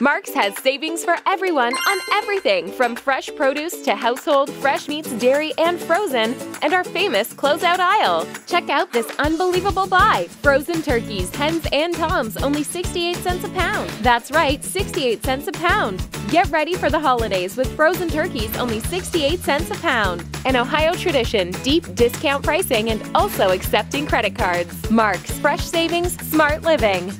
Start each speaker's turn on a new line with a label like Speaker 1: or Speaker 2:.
Speaker 1: Marc's has savings for everyone on everything from fresh produce to household, fresh meats, dairy, and frozen, and our famous closeout aisle. Check out this unbelievable buy frozen turkeys, hens, and toms, only 68 cents a pound. That's right, 68 cents a pound. Get ready for the holidays with frozen turkeys, only 68 cents a pound. An Ohio tradition, deep discount pricing, and also accepting credit cards. Marc's, fresh savings, smart living.